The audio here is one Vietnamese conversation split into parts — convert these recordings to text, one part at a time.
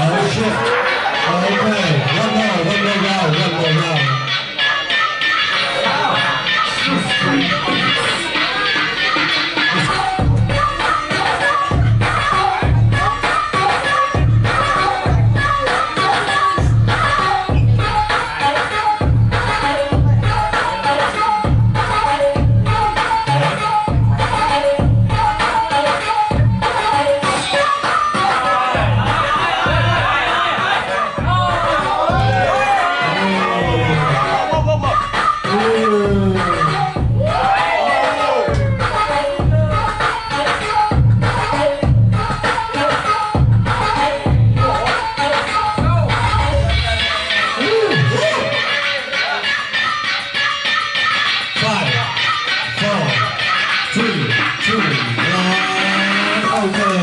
Oh shit. Okay, one more, one more round, one more round. Okay.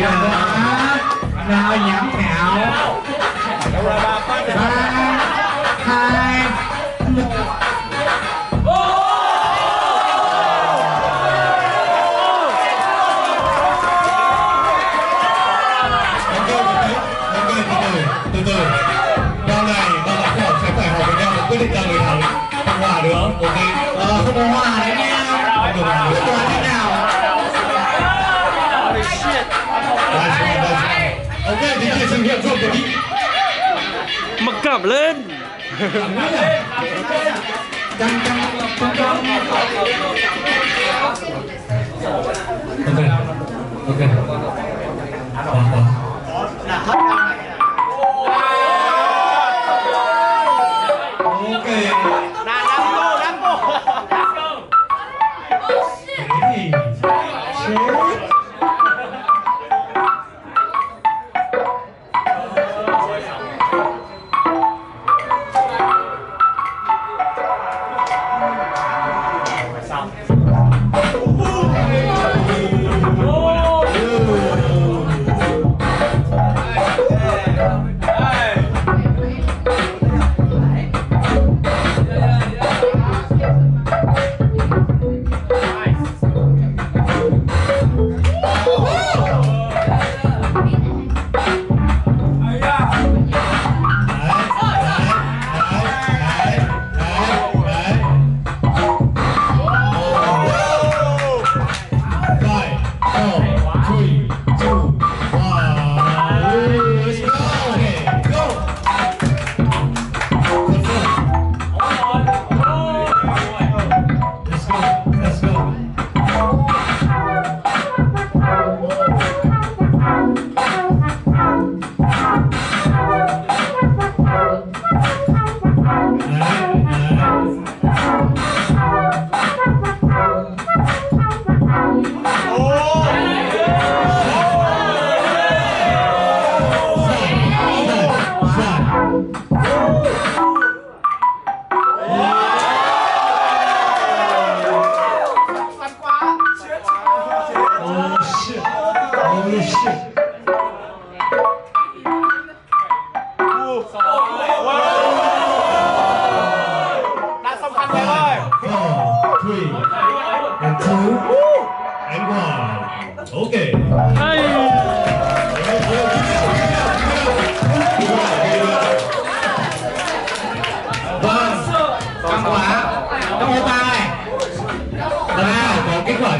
giờ đó nào nhảm nhạo cảm lên. Ok. Ok.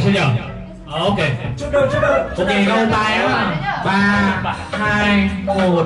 chưa nhở ờ, ok chúc đơn chúc đơn ok đâu tay á ba hai một.